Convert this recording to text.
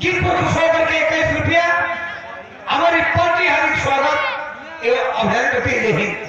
जिनको स्वागत करके इक्कीस रुपया। हमारी पार्टी हार्दिक स्वागत। एवं अभिनंदन के लिए